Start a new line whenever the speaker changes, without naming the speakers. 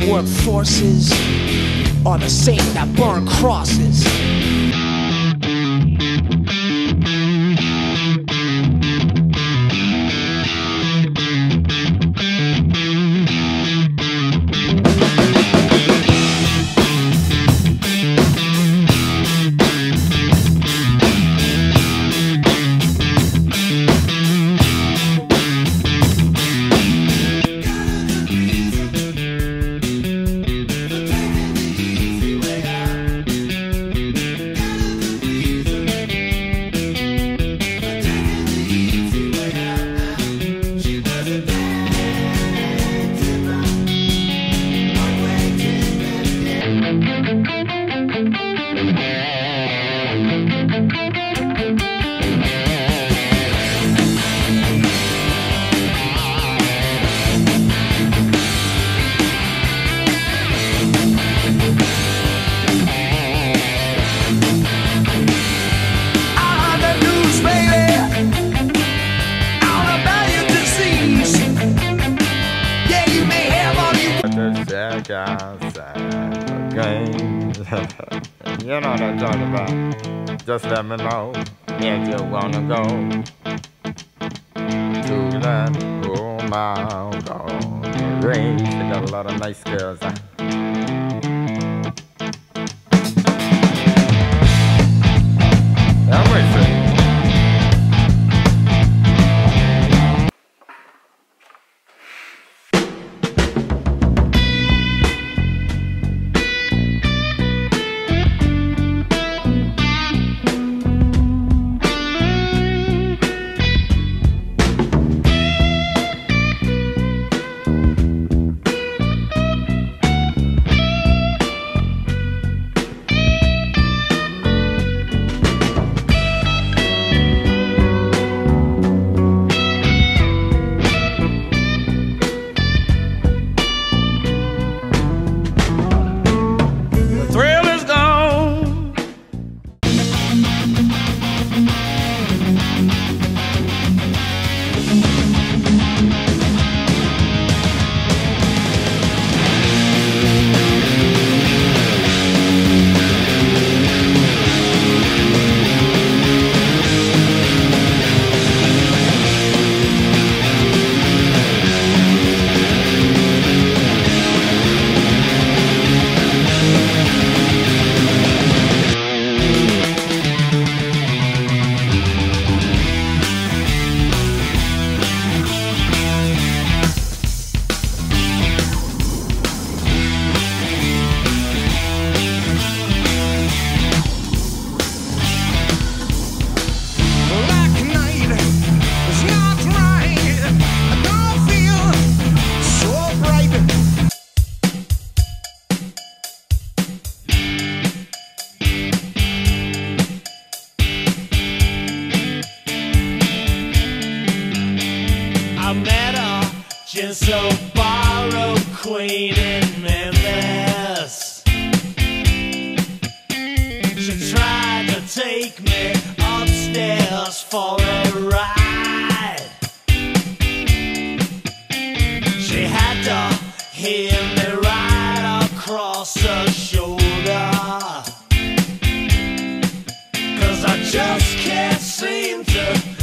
Workforces are the same that burn crosses.
Shack outside the you know what I'm talking about. Just let me know if you wanna go to that my god range. They got a lot of nice girls. Just
so borrowed, queen in Memphis. She tried to take me upstairs for a ride.
She had to hear me right across her shoulder. Cause I just can't seem to.